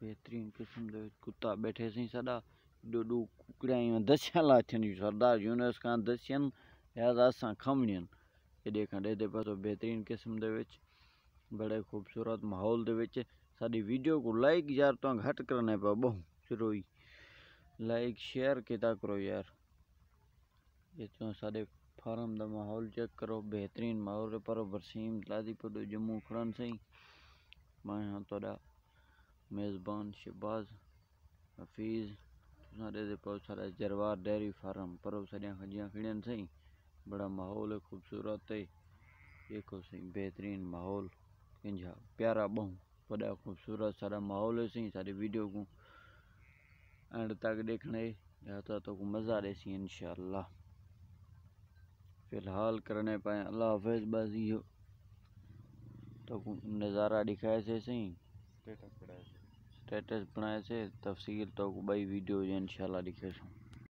बेहतरीन किस्म के कुत्ता बैठे सी सदा डोडू कुकड़ियाँ दसियाँ लाथियन सरदार यूनुस खान दसियन लिहाजा असा खमणियन ये देखा दे पासो बेहतरीन किस्म दे बड़े खूबसूरत माहौल दे वीडियो को लाइक यार तो घट करने पा बहु शुरू लाइक, शेयर किता करो यार। ये तो साडे फार्म का माहौल चेक करो, बेहतरीन माहौल पर वरसीम लादीपुर जम्मू खड़न सही मैं हाँ थोड़ा मेज़बान शहबाज हफीज़ दे जरवार डेयरी फार्म पर सड़िया खजिया खड़ियन सही बड़ा माहौल है, खूबसूरत है। देखो सही बेहतरीन माहौल। किंजा प्यारा बहु बड़ा खूबसूरत सारा माहौल है सही सारी वीडियो को। एंड तक देखने या तो मज़ा रही इंशाल्लाह फ़िलहाल करने पाए, अल्लाह हाफिज़, बस यो तो नज़ारा दिखाए से सही स्टेटस बनाया से तो बी वीडियो इंशाल्लाह दिखे